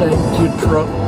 same you, truck.